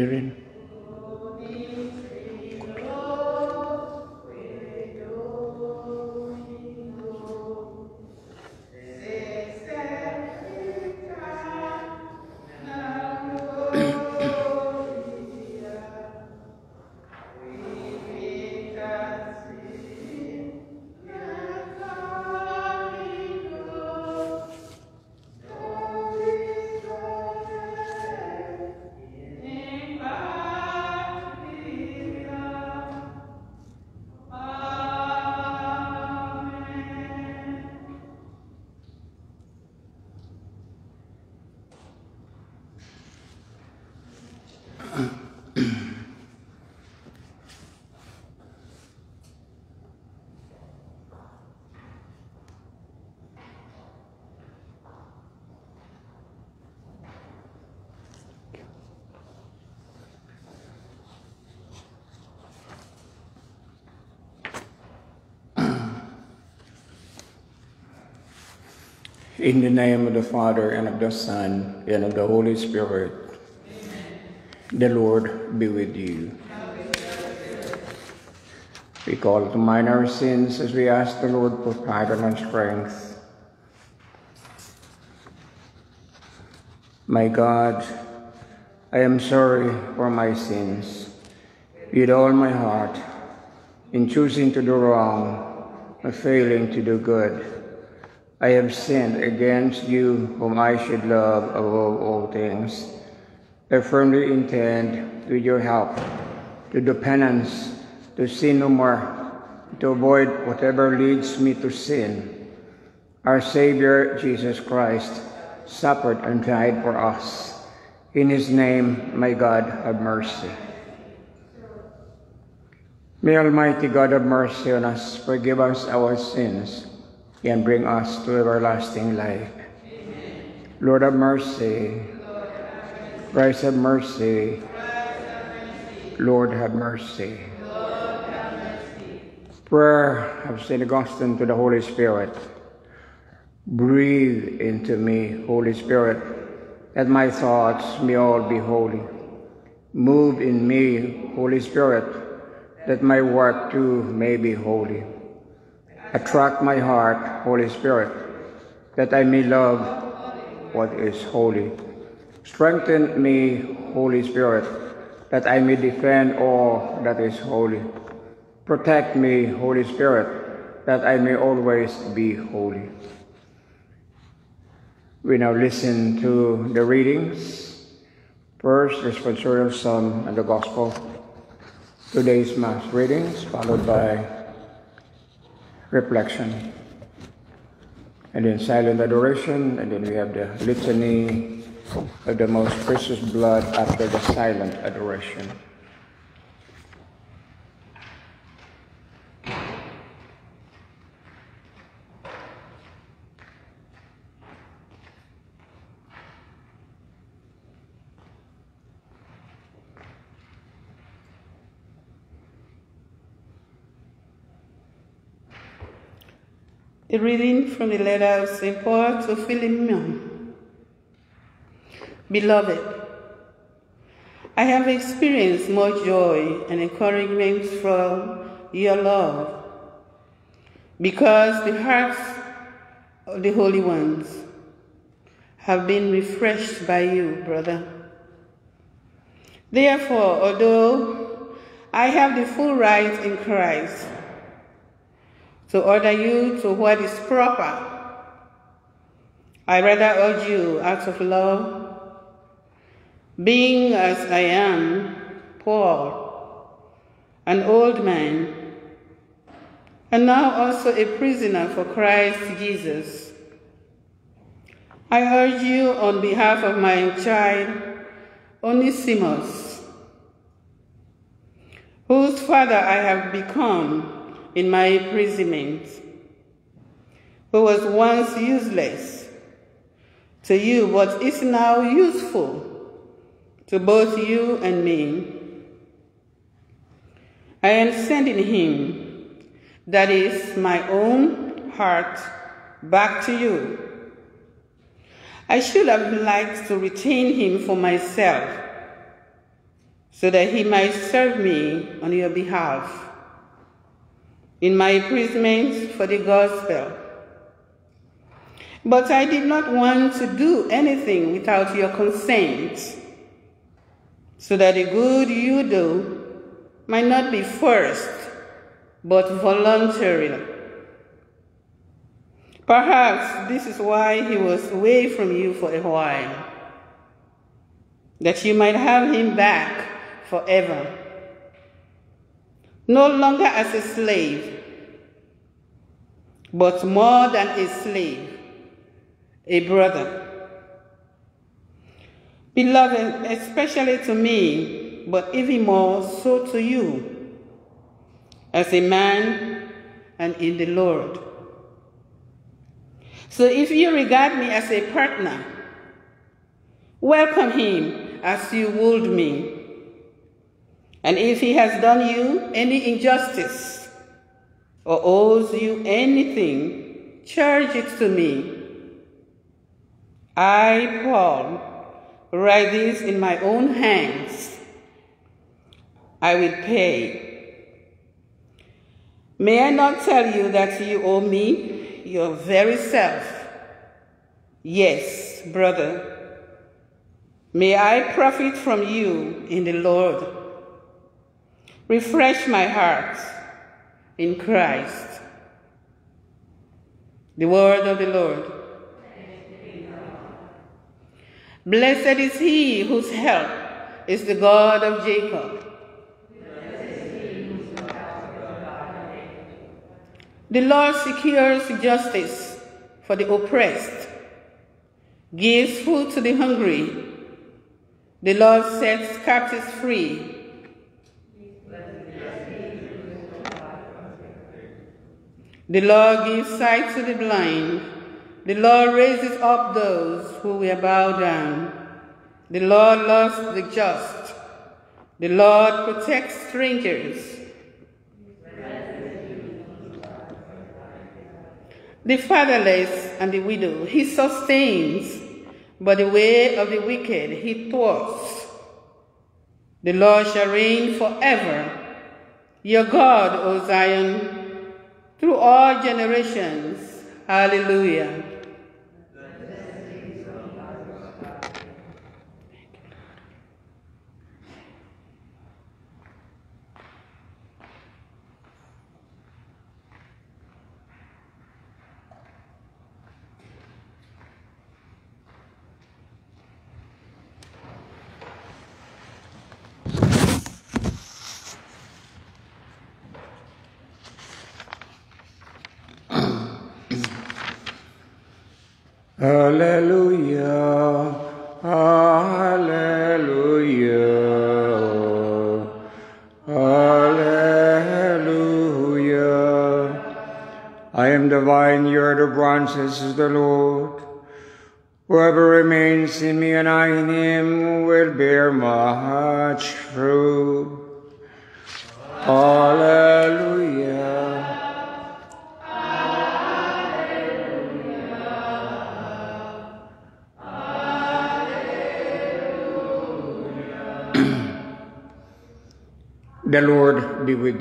Erin. In the name of the Father, and of the Son, and of the Holy Spirit. The Lord be with you. We call to mind our sins as we ask the Lord for pardon and strength. My God, I am sorry for my sins with all my heart in choosing to do wrong and failing to do good. I have sinned against you, whom I should love above all things. I firmly intend, with your help, to do penance, to sin no more, to avoid whatever leads me to sin. Our Savior, Jesus Christ, suffered and died for us. In his name, may God have mercy. May Almighty God have mercy on us, forgive us our sins, and bring us to everlasting life. Amen. Lord have mercy. Christ have mercy. Lord have mercy. Prayer of St. Augustine to the Holy Spirit. Breathe into me, Holy Spirit, that my thoughts may all be holy. Move in me, Holy Spirit, that my work too may be holy. Attract my heart, Holy Spirit, that I may love what is holy. Strengthen me, Holy Spirit, that I may defend all that is holy. Protect me, Holy Spirit, that I may always be holy. We now listen to the readings. First, responsorial psalm and the gospel. Today's Mass readings, followed by reflection. And then silent adoration, and then we have the litany of the most precious blood after the silent adoration. A reading from the letter of St. Paul to Philemon. Beloved, I have experienced much joy and encouragement from your love, because the hearts of the holy ones have been refreshed by you, brother. Therefore, although I have the full right in Christ, to order you to what is proper. I rather urge you out of love, being as I am, poor, an old man, and now also a prisoner for Christ Jesus. I urge you on behalf of my child, Onesimus, whose father I have become in my imprisonment, who was once useless to you, but is now useful to both you and me. I am sending him, that is my own heart, back to you. I should have liked to retain him for myself, so that he might serve me on your behalf in my imprisonment for the gospel. But I did not want to do anything without your consent, so that the good you do might not be forced, but voluntary. Perhaps this is why he was away from you for a while, that you might have him back forever. No longer as a slave, but more than a slave, a brother. Beloved, especially to me, but even more so to you, as a man and in the Lord. So if you regard me as a partner, welcome him as you would me. And if he has done you any injustice or owes you anything, charge it to me. I, Paul, write this in my own hands. I will pay. May I not tell you that you owe me your very self? Yes, brother. May I profit from you in the Lord. Refresh my heart in Christ. The word of the Lord. Blessed is he whose help is the God of Jacob. The Lord secures justice for the oppressed, gives food to the hungry. The Lord sets captives free. The Lord gives sight to the blind. The Lord raises up those who will bow down. The Lord loves the just. The Lord protects strangers. The fatherless and the widow he sustains, but the way of the wicked he thwarts. The Lord shall reign forever. Your God, O Zion, through all generations. Hallelujah. Hallelujah. Hallelujah. Hallelujah. I am the vine, you are the branches, says the Lord. Whoever remains in me and I in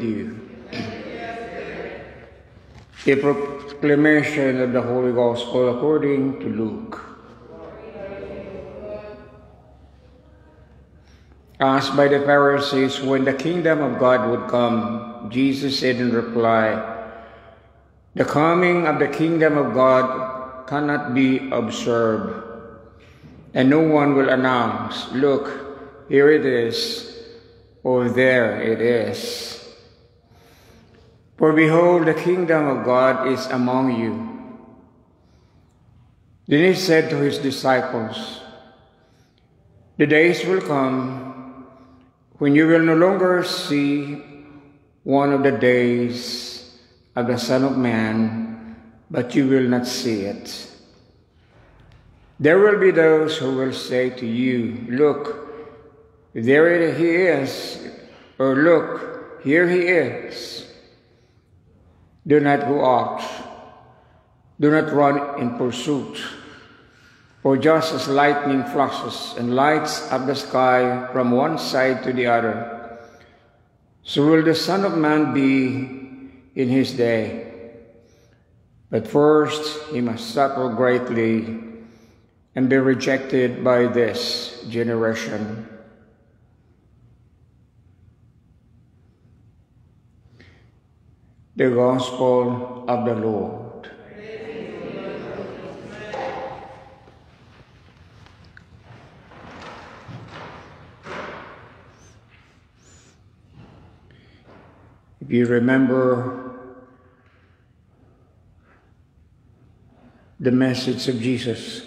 you. A proclamation of the Holy Gospel according to Luke. Asked by the Pharisees when the kingdom of God would come, Jesus said in reply, The coming of the kingdom of God cannot be observed, and no one will announce, Look, here it is, or there it is. For behold, the kingdom of God is among you. Then he said to his disciples, The days will come when you will no longer see one of the days of the Son of Man, but you will not see it. There will be those who will say to you, Look, there he is, or look, here he is. Do not go out. Do not run in pursuit. For just as lightning flashes and lights up the sky from one side to the other, so will the Son of Man be in his day. But first he must suffer greatly and be rejected by this generation. The Gospel of the Lord. If you remember the message of Jesus,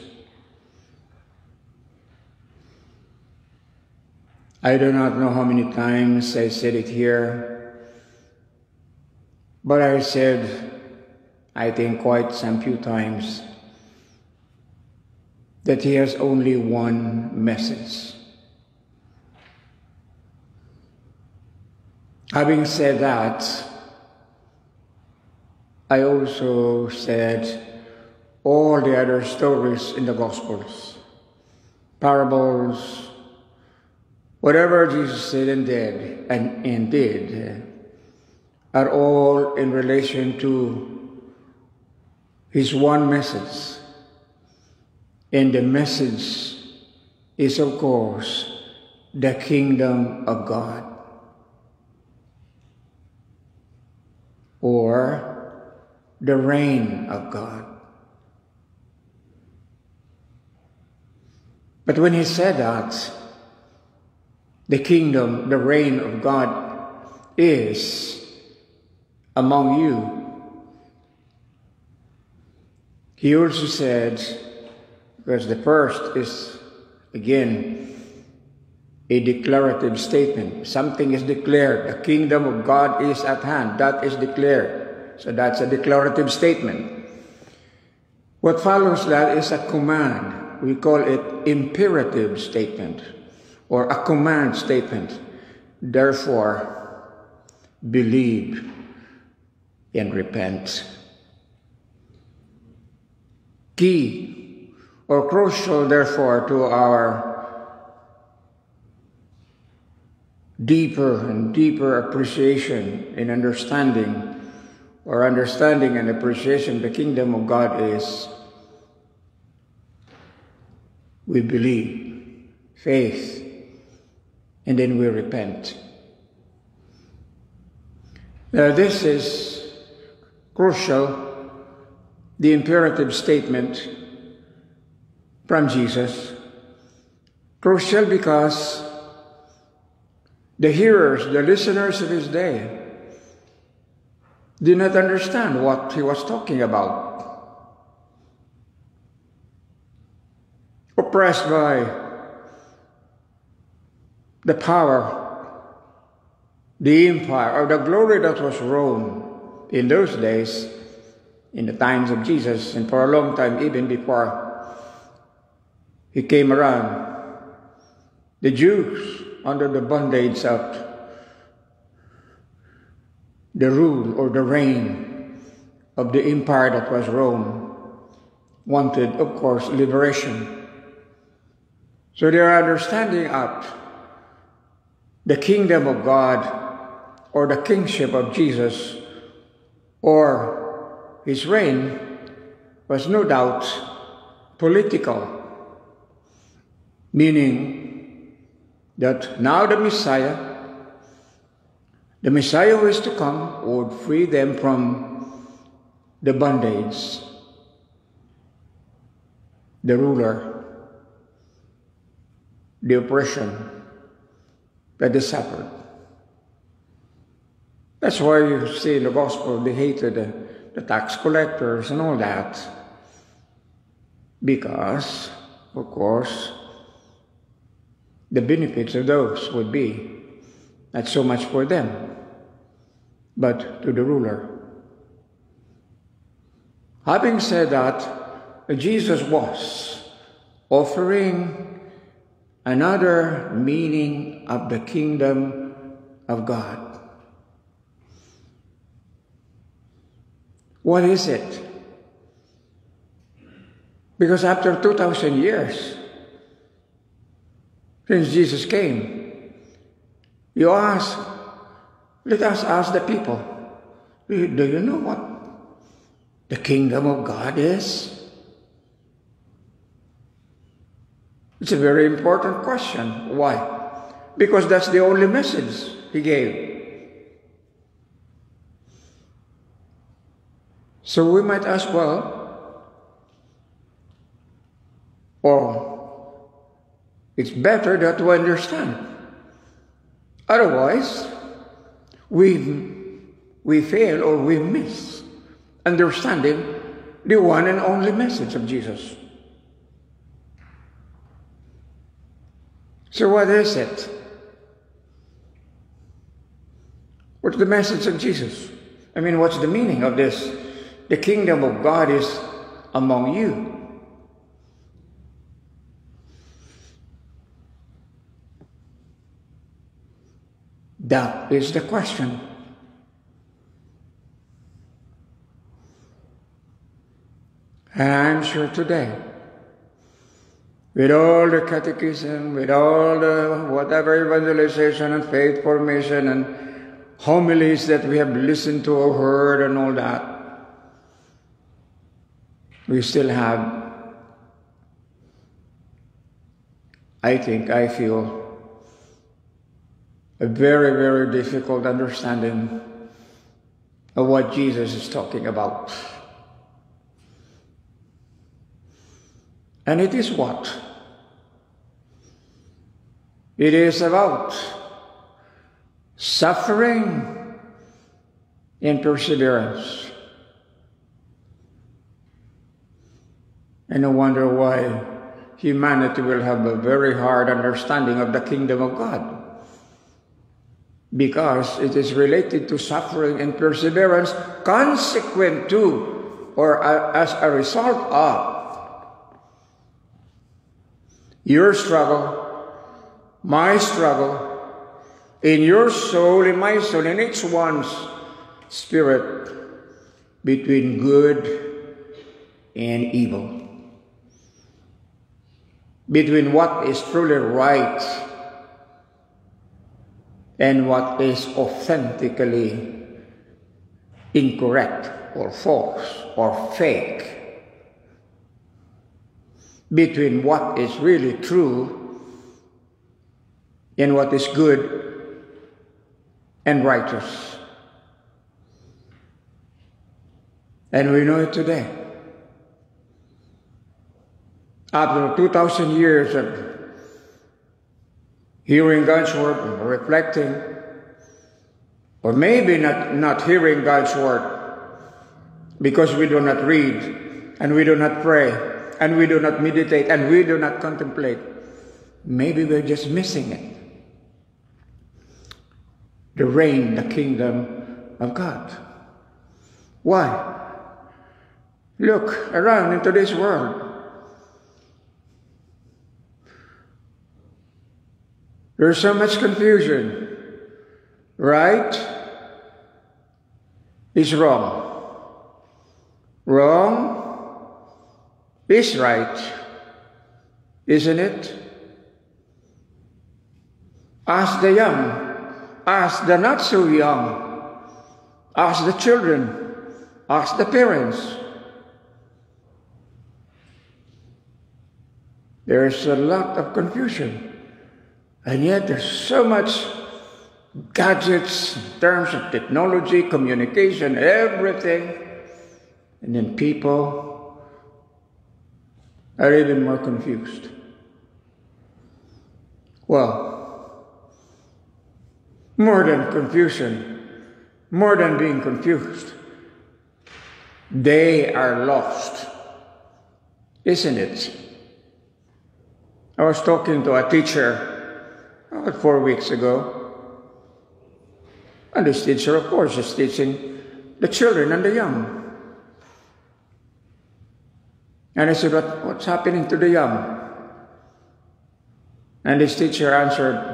I do not know how many times I said it here, but I said, I think quite some few times, that he has only one message. Having said that, I also said all the other stories in the Gospels, parables, whatever Jesus said and did, and, did, are all in relation to his one message. And the message is, of course, the kingdom of God. or the reign of God. But when he said that, the kingdom, the reign of God is among you, he also said, because the first is, again, a declarative statement. Something is declared. The kingdom of God is at hand. That is declared. So that's a declarative statement. What follows that is a command. We call it imperative statement or a command statement. Therefore, believe and repent. Key or crucial, therefore, to our deeper and deeper appreciation and understanding or understanding and appreciation the kingdom of God is we believe, faith, and then we repent. Now, this is crucial, the imperative statement from Jesus. Crucial because the hearers, the listeners of his day, did not understand what he was talking about. Oppressed by the power, the empire, or the glory that was Rome in those days, in the times of Jesus, and for a long time, even before he came around. The Jews under the bondage of the rule or the reign of the empire that was Rome, wanted, of course, liberation. So their understanding of the kingdom of God or the kingship of Jesus or his reign was no doubt political, meaning that now the Messiah, the Messiah who is to come, would free them from the bondage, the ruler, the oppression that they suffered. That's why you see in the gospel they hated the, the tax collectors and all that. Because, of course, the benefits of those would be not so much for them, but to the ruler. Having said that, Jesus was offering another meaning of the kingdom of God. What is it? Because after 2,000 years, since Jesus came, you ask, let us ask the people, do you know what the kingdom of God is? It's a very important question. Why? Because that's the only message he gave. So we might ask, well, or it's better that we understand. Otherwise, we, we fail or we miss understanding the one and only message of Jesus. So, what is it? What's the message of Jesus? I mean, what's the meaning of this? The kingdom of God is among you. That is the question. And I'm sure today, with all the catechism, with all the whatever evangelization and faith formation and homilies that we have listened to or heard and all that, we still have, I think, I feel, a very, very difficult understanding of what Jesus is talking about. And it is what? It is about suffering and perseverance. And I wonder why humanity will have a very hard understanding of the kingdom of God. Because it is related to suffering and perseverance, consequent to, or as a result of, your struggle, my struggle, in your soul, in my soul, in each one's spirit, between good and evil between what is truly right and what is authentically incorrect or false or fake. Between what is really true and what is good and righteous. And we know it today after 2,000 years of hearing God's word, reflecting, or maybe not, not hearing God's word because we do not read, and we do not pray, and we do not meditate, and we do not contemplate. Maybe we're just missing it. The reign, the kingdom of God. Why? Look around into this world. There's so much confusion. Right is wrong. Wrong is right. Isn't it? Ask the young, ask the not so young, ask the children, ask the parents. There's a lot of confusion. And yet there's so much gadgets in terms of technology, communication, everything. And then people are even more confused. Well, more than confusion, more than being confused, they are lost, isn't it? I was talking to a teacher about four weeks ago. And this teacher, of course, is teaching the children and the young. And I said, what, What's happening to the young? And this teacher answered,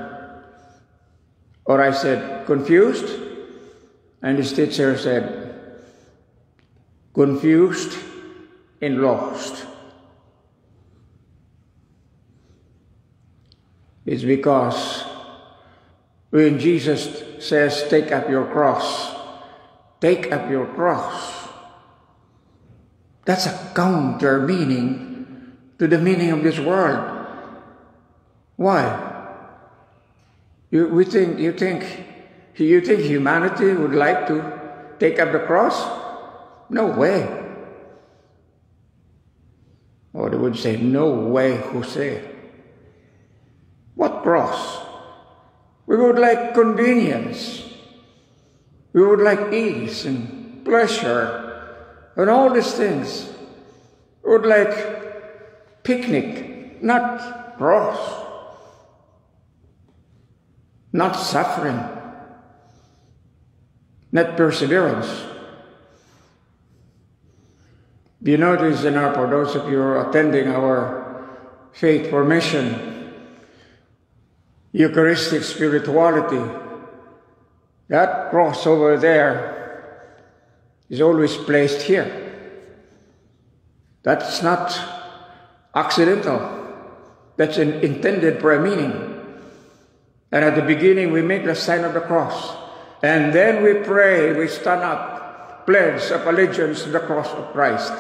or I said, Confused? And this teacher said, Confused and lost. Is because when Jesus says, Take up your cross, take up your cross, that's a counter meaning to the meaning of this word. Why? You, we think, you think, you think humanity would like to take up the cross? No way. Or they would say, No way, Jose. What cross? We would like convenience. We would like ease and pleasure and all these things. We would like picnic, not cross, not suffering, not perseverance. You notice in our, for those of you who are attending our faith formation, Eucharistic spirituality, that cross over there is always placed here. That's not accidental. That's an, intended for a meaning. And at the beginning, we make the sign of the cross. And then we pray, we stand up, pledge of allegiance to the cross of Christ.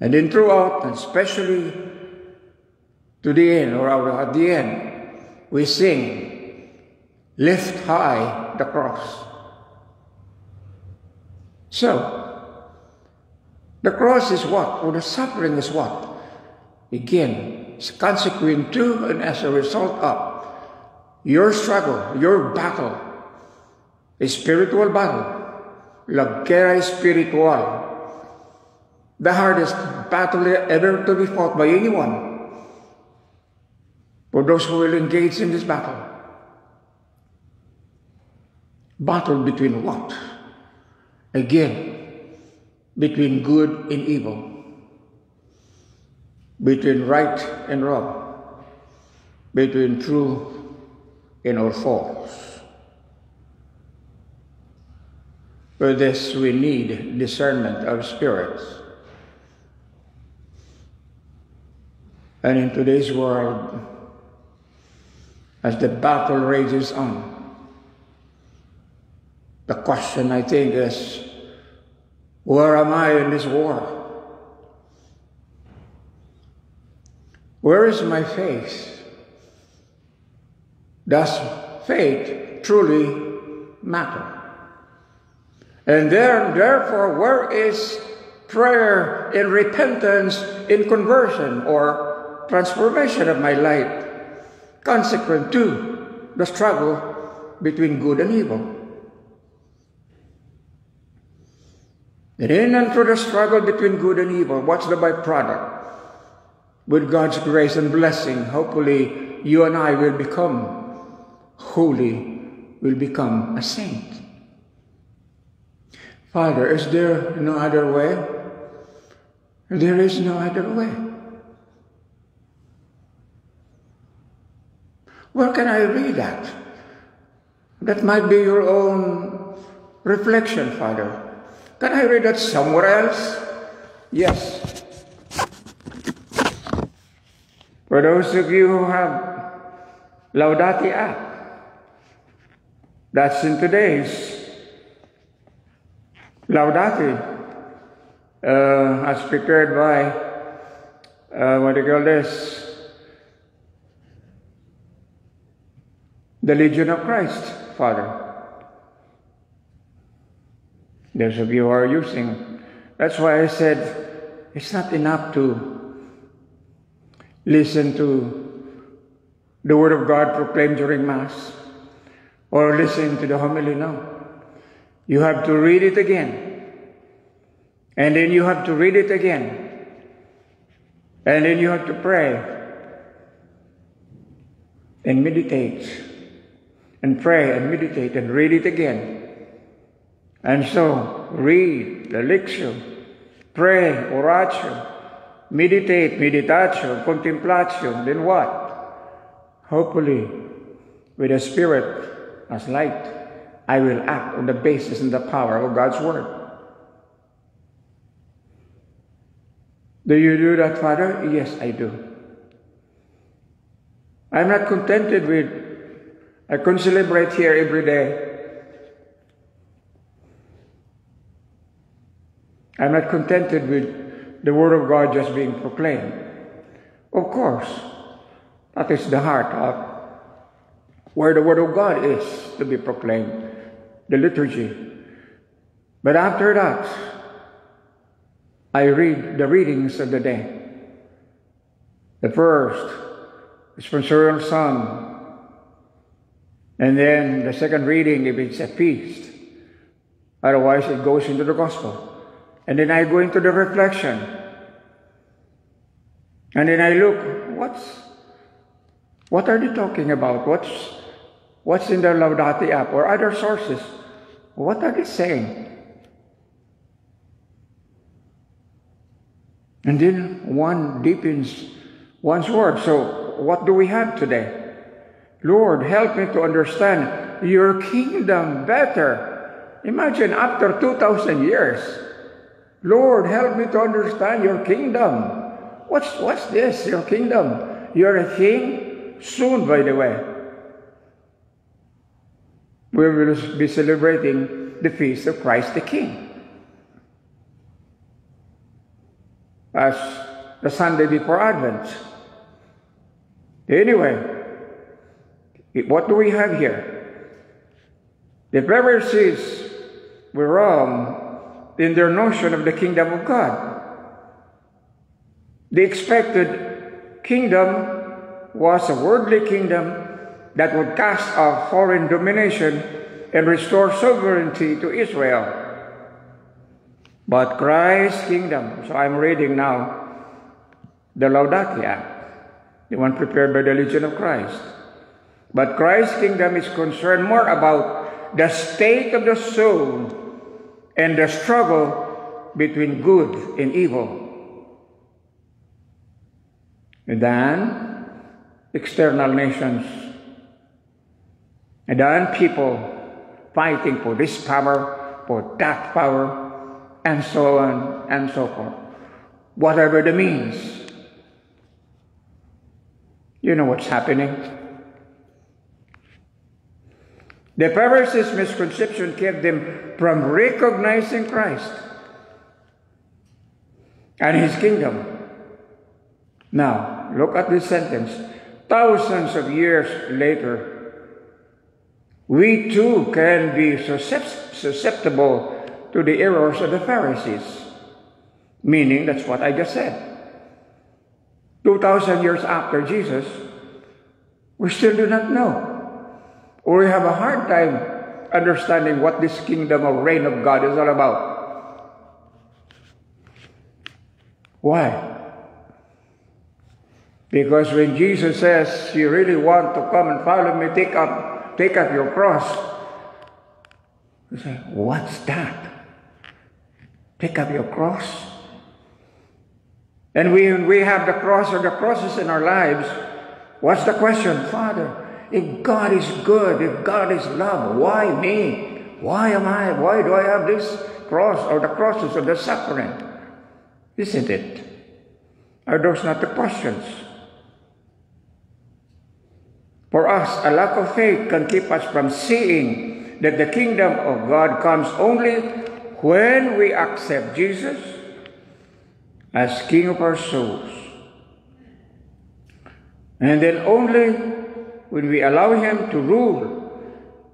And then throughout, and especially to the end, or at the end, we sing, Lift high the cross. So, the cross is what? Or the suffering is what? Again, it's consequent to and as a result of your struggle, your battle, a spiritual battle, la guerra espiritual, the hardest battle ever to be fought by anyone for those who will engage in this battle. Battle between what? Again, between good and evil, between right and wrong, between true and or false. For this we need discernment of spirits. And in today's world, as the battle rages on, the question I think is, where am I in this war? Where is my faith? Does faith truly matter? And there, therefore, where is prayer in repentance, in conversion, or transformation of my life, consequent to the struggle between good and evil. And in and through the struggle between good and evil, what's the byproduct? With God's grace and blessing, hopefully you and I will become holy, will become a saint. Father, is there no other way? There is no other way. Where can I read that? That might be your own reflection, Father. Can I read that somewhere else? Yes. For those of you who have Laudate app, that's in today's Laudate, uh, as prepared by, uh, what do you call this? The Legion of Christ, Father. Those of you who are using, that's why I said it's not enough to listen to the Word of God proclaimed during Mass or listen to the homily. No. You have to read it again. And then you have to read it again. And then you have to pray and meditate and pray and meditate and read it again. And so, read the lectio, pray, oratio, meditate, meditatio, contemplatio, then what? Hopefully, with the Spirit as light, I will act on the basis and the power of God's Word. Do you do that, Father? Yes, I do. I'm not contented with, I can celebrate here every day. I'm not contented with the Word of God just being proclaimed. Of course, that is the heart of where the Word of God is to be proclaimed, the liturgy. But after that, I read the readings of the day. The first is from responsorial psalm, and then the second reading if it's a feast. Otherwise, it goes into the gospel. And then I go into the reflection. And then I look, what's what are they talking about? What's what's in the Laudate app or other sources? What are they saying? And then one deepens one's word. So what do we have today? Lord, help me to understand your kingdom better. Imagine after 2,000 years, Lord, help me to understand your kingdom. What's, what's this, your kingdom? You're a king? Soon, by the way. We will be celebrating the feast of Christ the King. As the Sunday before Advent. Anyway, what do we have here? The Pharisees were wrong in their notion of the kingdom of God. The expected kingdom was a worldly kingdom that would cast off foreign domination and restore sovereignty to Israel. But Christ's kingdom, so I'm reading now the Laudate, the one prepared by the Legion of Christ. But Christ's kingdom is concerned more about the state of the soul and the struggle between good and evil than external nations then people fighting for this power, for that power, and so on and so forth. Whatever the means. You know what's happening. The Pharisees' misconception kept them from recognizing Christ and his kingdom. Now, look at this sentence. Thousands of years later, we too can be susceptible to the errors of the Pharisees. Meaning, that's what I just said. 2,000 years after Jesus, we still do not know we have a hard time understanding what this kingdom or reign of God is all about. Why? Because when Jesus says, you really want to come and follow me, take up, take up your cross. You say, what's that? Pick up your cross. And when we have the cross or the crosses in our lives. What's the question? Father, if God is good, if God is love, why me? Why am I? Why do I have this cross or the crosses or the suffering? Isn't it? Are those not the questions? For us, a lack of faith can keep us from seeing that the kingdom of God comes only when we accept Jesus as King of our souls. And then only when we allow Him to rule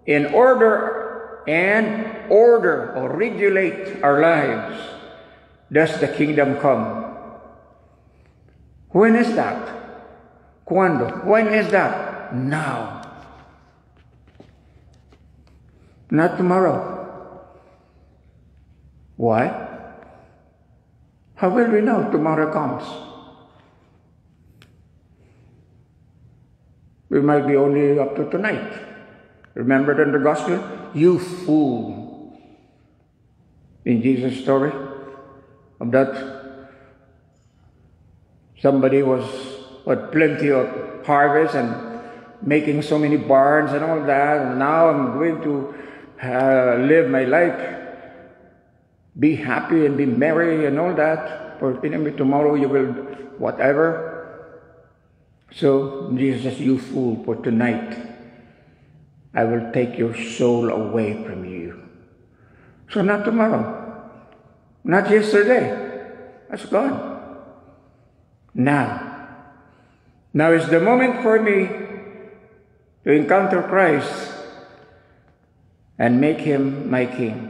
in order and order or regulate our lives, does the kingdom come. When is that? Cuando? When is that? Now. Not tomorrow. Why? How will we know tomorrow comes? We might be only up to tonight. Remember in the gospel? You fool. In Jesus' story of that, somebody was with plenty of harvest and making so many barns and all that. And now I'm going to uh, live my life, be happy and be merry and all that. For tomorrow you will whatever. So Jesus, you fool, for tonight I will take your soul away from you. So not tomorrow, not yesterday. That's gone. Now. Now is the moment for me to encounter Christ and make him my king.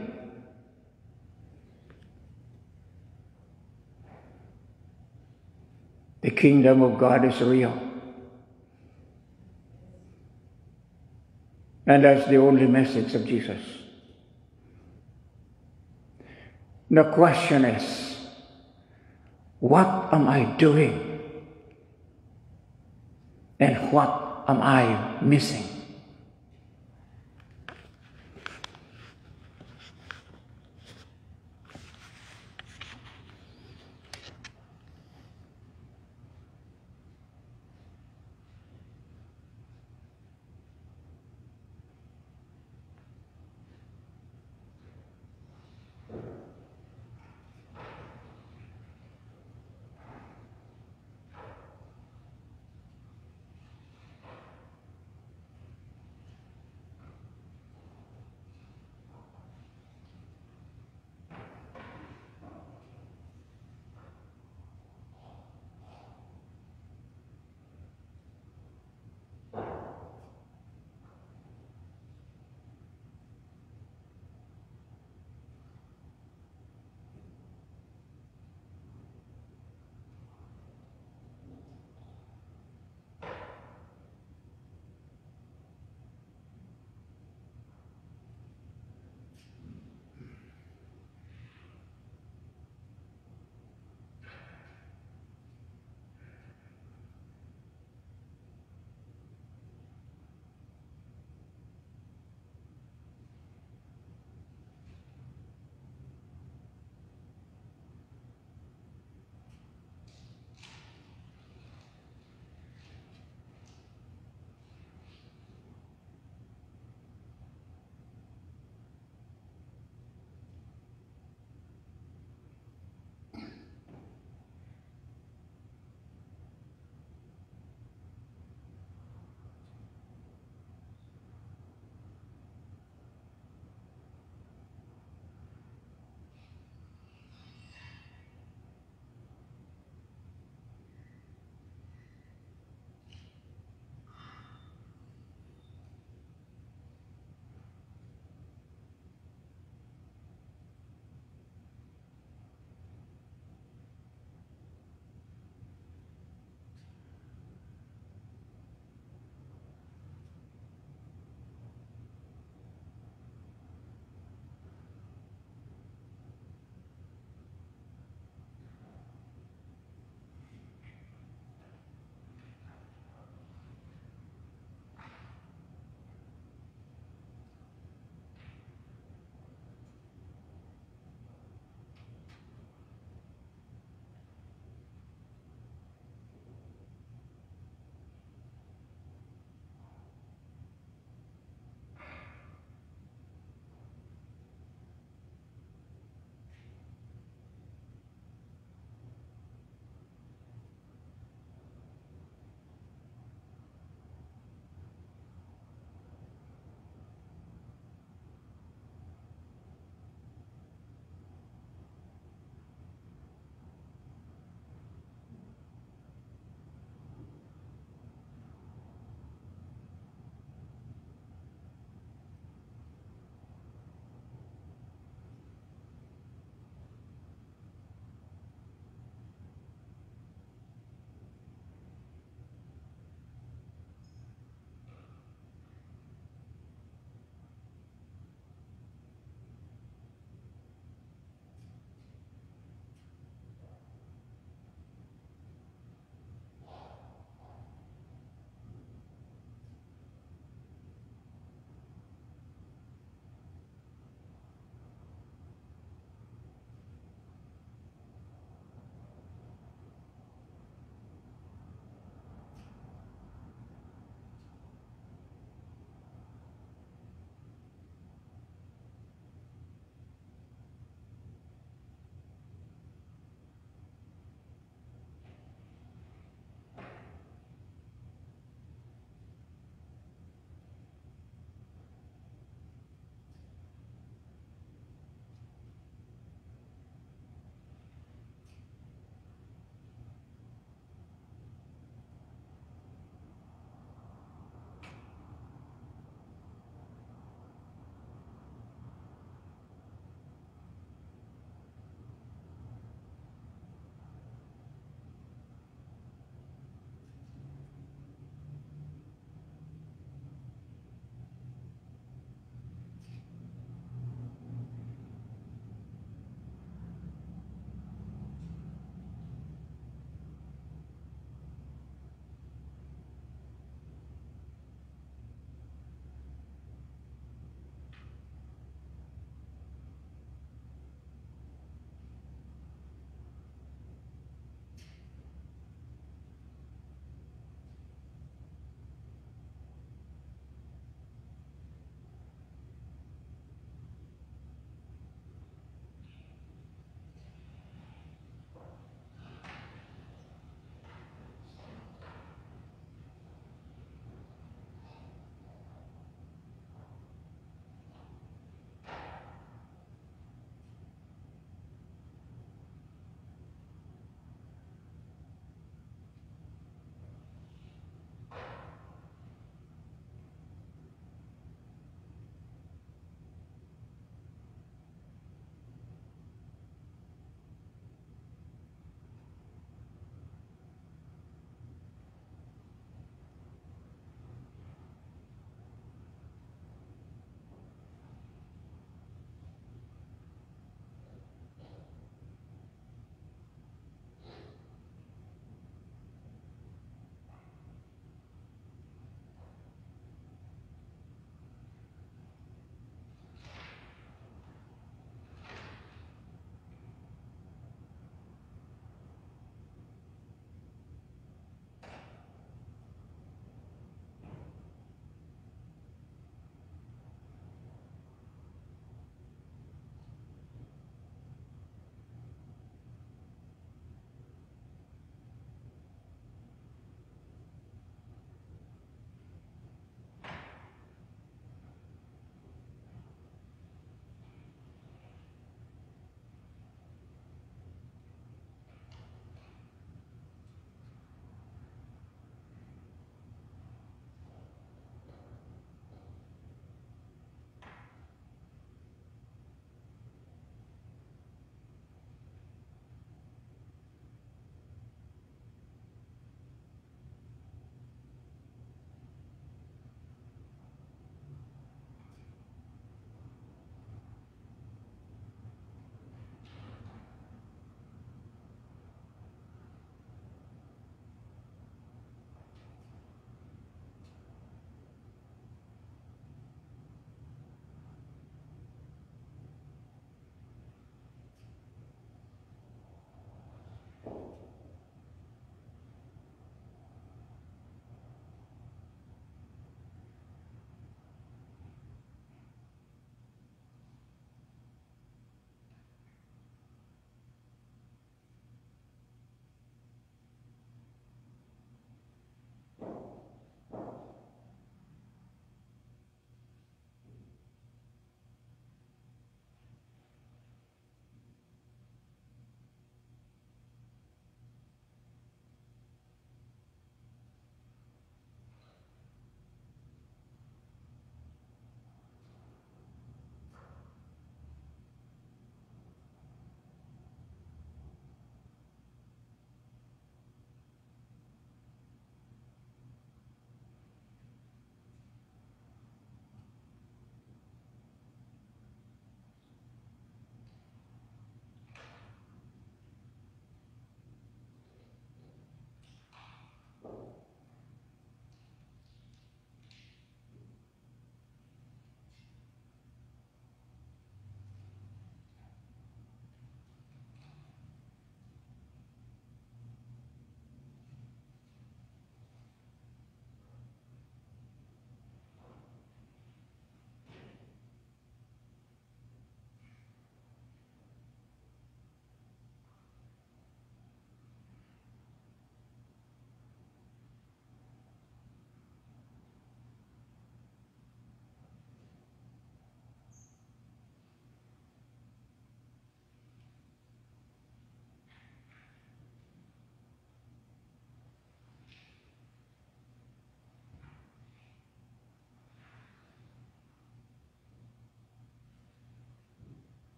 The kingdom of God is real. And that's the only message of Jesus. The question is, what am I doing? And what am I missing?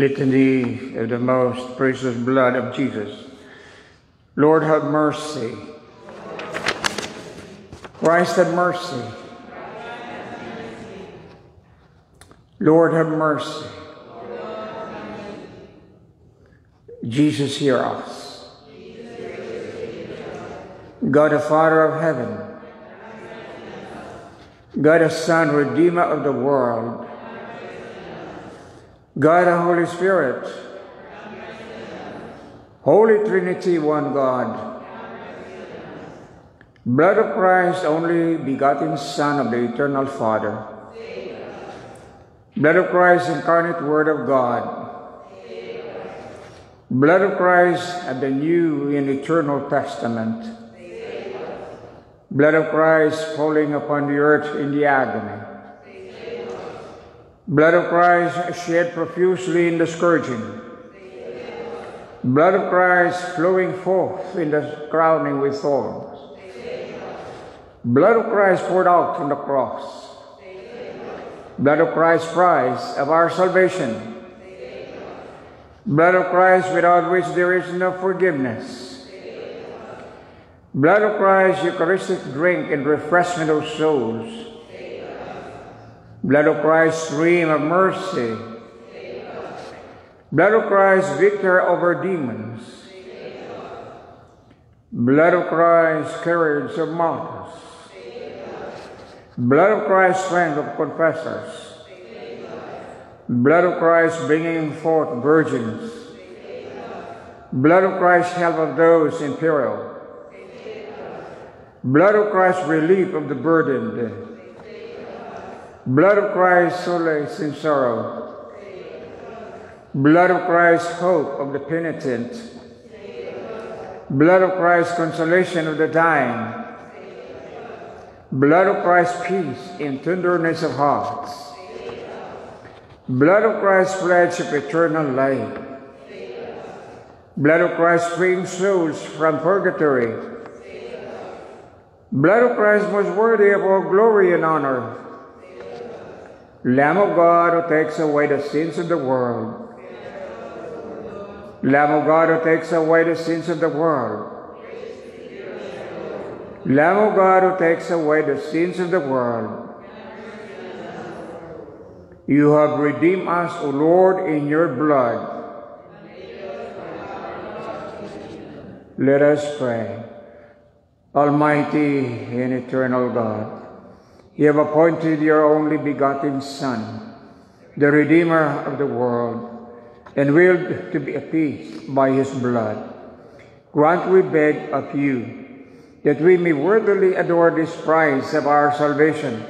Litany of the most precious blood of Jesus. Lord, have mercy. Christ, have mercy. Lord, have mercy. Jesus, hear us. God, the Father of heaven, God, the Son, Redeemer of the world, God, the Holy Spirit, Holy Trinity, one God, blood of Christ, only begotten Son of the eternal Father, blood of Christ, incarnate Word of God, blood of Christ at the New and Eternal Testament, blood of Christ falling upon the earth in the agony, blood of Christ shed profusely in the scourging, blood of Christ flowing forth in the crowning with thorns, blood of Christ poured out on the cross, blood of Christ price of our salvation, blood of Christ without which there is no forgiveness, Blood of Christ, Eucharistic drink and refreshment of souls. Blood of Christ, stream of mercy. Blood of Christ, victor over demons. Blood of Christ, courage of martyrs. Blood of Christ, strength of confessors. Blood of Christ, bringing forth virgins. Blood of Christ, help of those in peril. Blood of Christ, relief of the burdened. Blood of Christ, solace in sorrow. Blood of Christ, hope of the penitent. Blood of Christ, consolation of the dying. Blood of Christ, peace in tenderness of hearts. Blood of Christ, pledge of eternal life. Blood of Christ, freeing souls from purgatory. Blood of Christ most worthy of all glory and honor. Lamb of God who takes away the sins of the world. Lamb of God who takes away the sins of the world. Lamb of God who takes away the sins of the world. You have redeemed us, O Lord, in your blood. Let us pray. Almighty and eternal God, you have appointed your only begotten Son, the Redeemer of the world, and willed to be appeased by his blood. Grant, we beg of you, that we may worthily adore this prize of our salvation,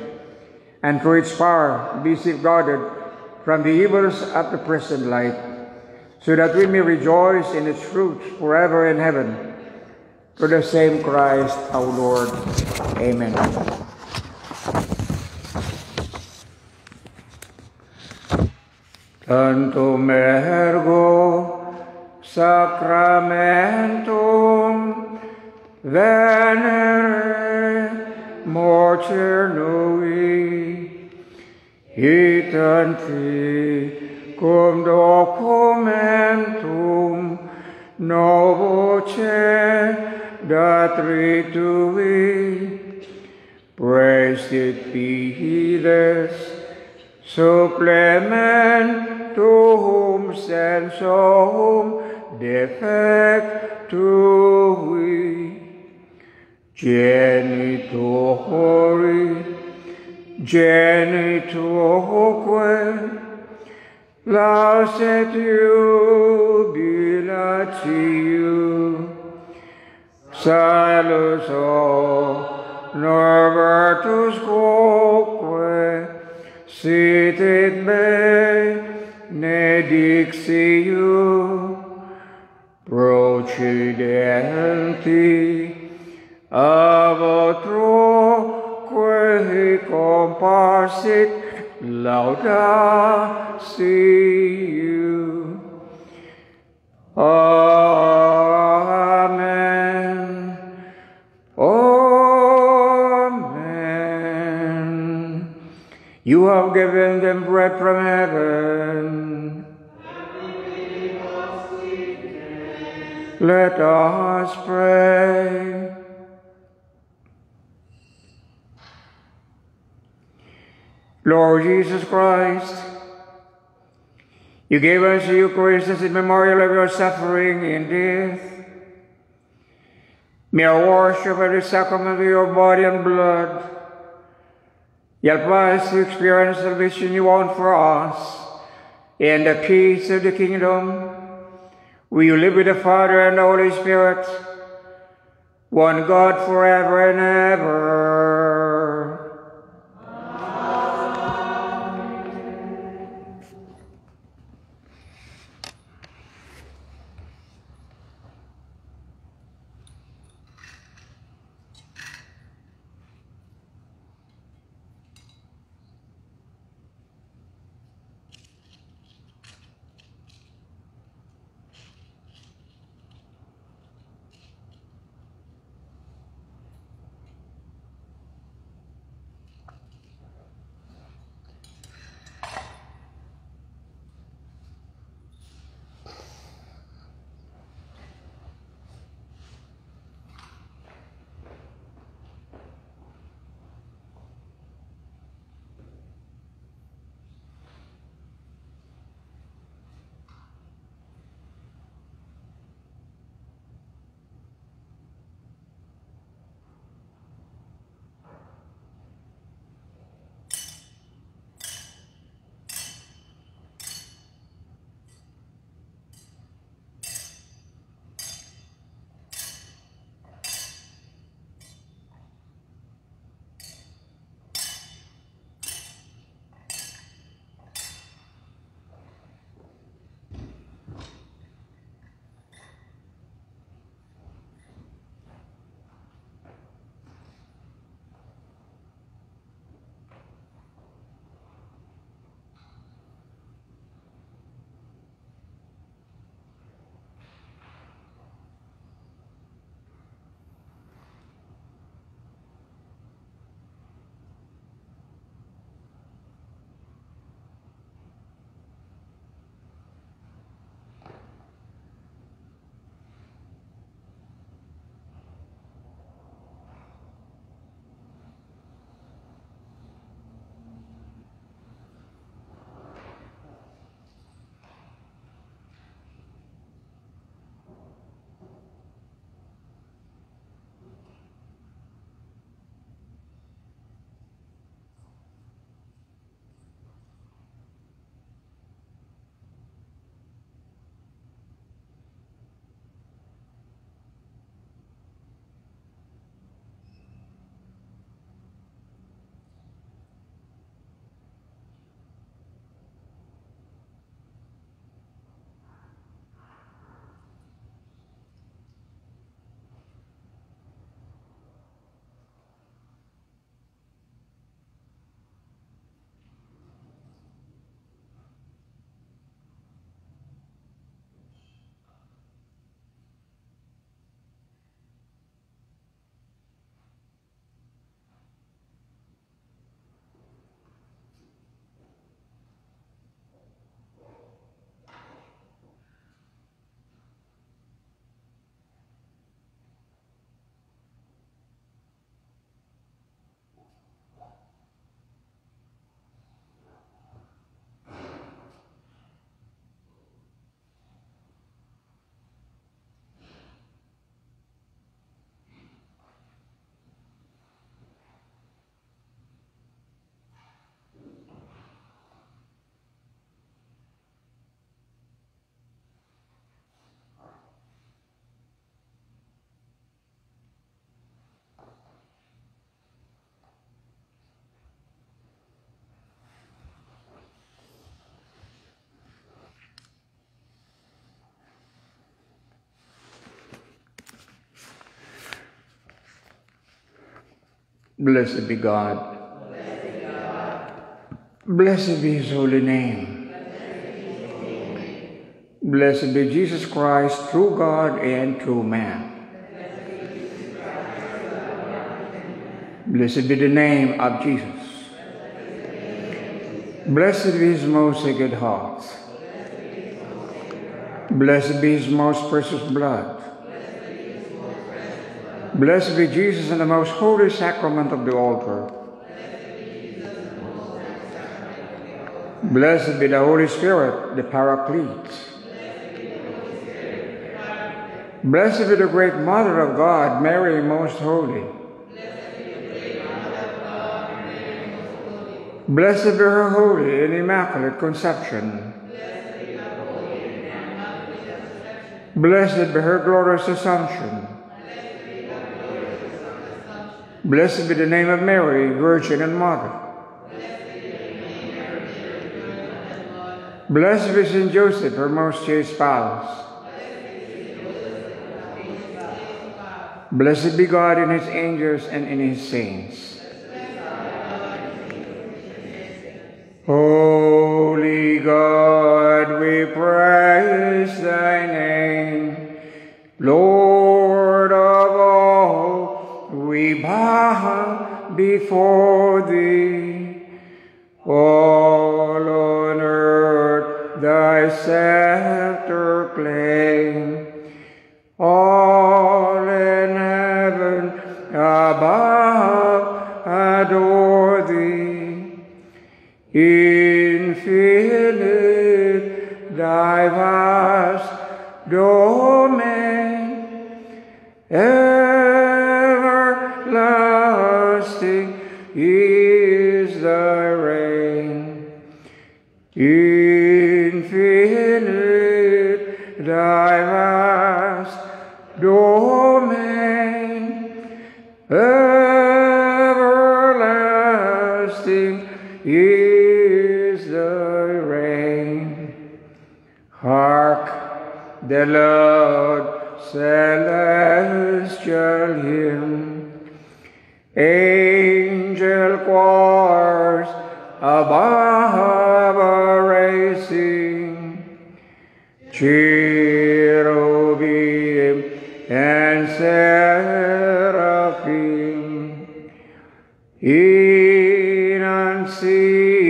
and through its power be safeguarded from the evils of the present life, so that we may rejoice in its fruits forever in heaven through the same Christ our Lord. Amen. Tantum ergo sacramentum venere morter nui hitanti cum documentum novoce datritui, praestit fides, supplementum sensum defectui, genitori, genitoque, lauset jubilatium, salus norbertus quoque sitit benedictio procidenti ab que comparsit laudatio. Amen. Amen. You have given them bread from heaven. Let us pray. Lord Jesus Christ, you gave us the Eucharist as a memorial of your suffering and death. May our worship of the sacrament of your body and blood help us to experience the salvation you want for us and the peace of the kingdom. You live with the Father and the Holy Spirit, one God forever and ever? Blessed be God. Blessed be his holy name. Blessed be Jesus Christ, true God and true man. Blessed be the name of Jesus. Blessed be his most sacred heart. Blessed be his most precious blood. Blessed be Jesus in the most holy sacrament of the altar. Blessed be the Holy Spirit, the Paraclete. Blessed be the great Mother of God, Mary most holy. Blessed be her holy and immaculate conception. Blessed be her glorious assumption. Blessed be the name of Mary, Virgin and Mother. Blessed be Saint Joseph, her most chaste spouse. Blessed be God in his angels and in his saints. Holy God, we praise thy name. Lord before thee. All on earth thy scepter claim. All in heaven above adore thee. Infinite thy vast domain, the loud celestial hymn, angel choirs above are racing, cherubim and seraphim, in unceasing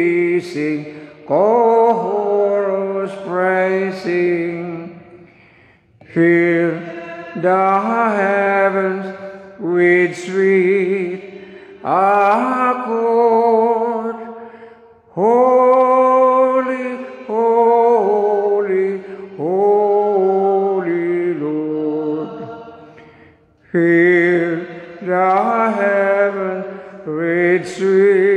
with sweet accord. Holy, holy, holy Lord. Fill the heaven with sweet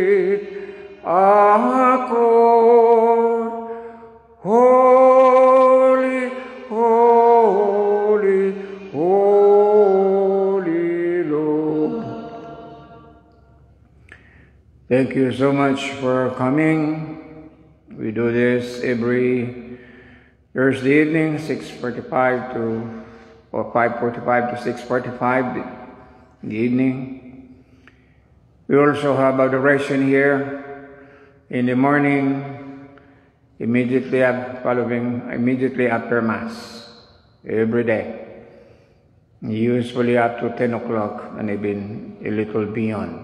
Thank you so much for coming. We do this every Thursday evening, 6.45 to, or 5.45 to 6.45 in the evening. We also have adoration here in the morning, immediately following, immediately after Mass, every day. Usually up to 10 o'clock and even a little beyond,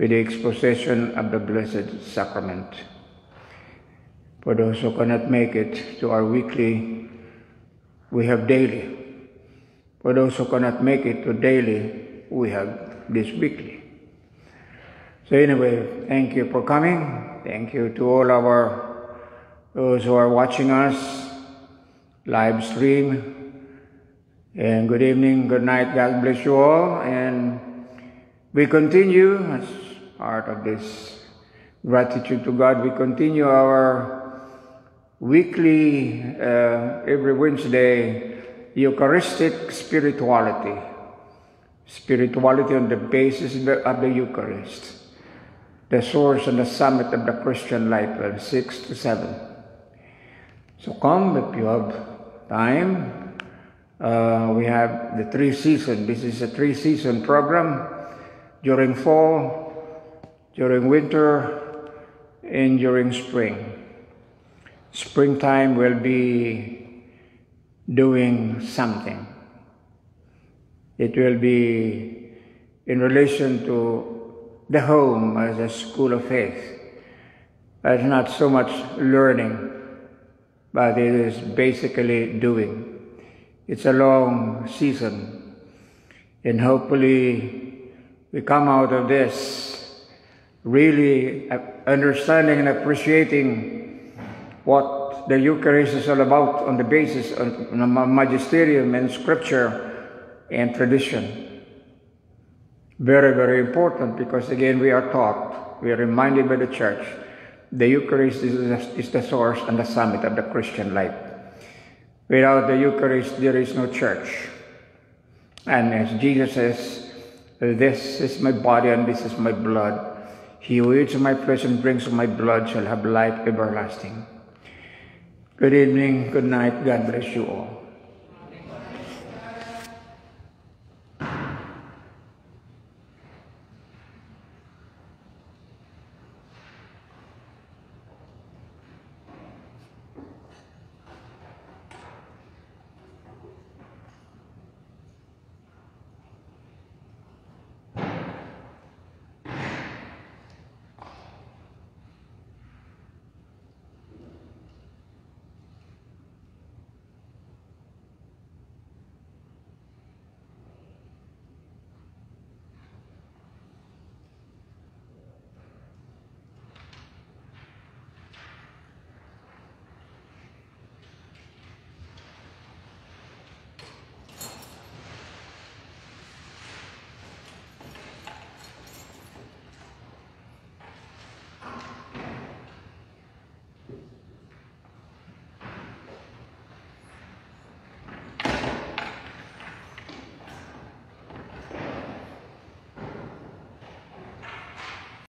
with the exposition of the Blessed Sacrament. For those who cannot make it to our weekly, we have daily. For those who cannot make it to daily, we have this weekly. So anyway, thank you for coming. Thank you to all our those who are watching us live stream. And good evening, good night. God bless you all. And we continue part of this gratitude to God. We continue our weekly, uh, every Wednesday, Eucharistic spirituality. Spirituality on the basis of the, Eucharist the source and the summit of the Christian life, uh, 6 to 7. So come if you have time. Uh, we have the three season. This is a three season program during fall, during winter, and during spring. Springtime will be doing something. It will be in relation to the home as a school of faith. It's not so much learning, but it is basically doing. It's a long season. And hopefully we come out of this really understanding and appreciating what the Eucharist is all about on the basis of magisterium and scripture and tradition. Very, very important because again we are taught, we are reminded by the church, the Eucharist is the, source and the summit of the Christian life. Without the Eucharist, there is no church. And as Jesus says, This is my body and this is my blood. He who eats my flesh and drinks of my blood shall have life everlasting. Good evening, good night, God bless you all.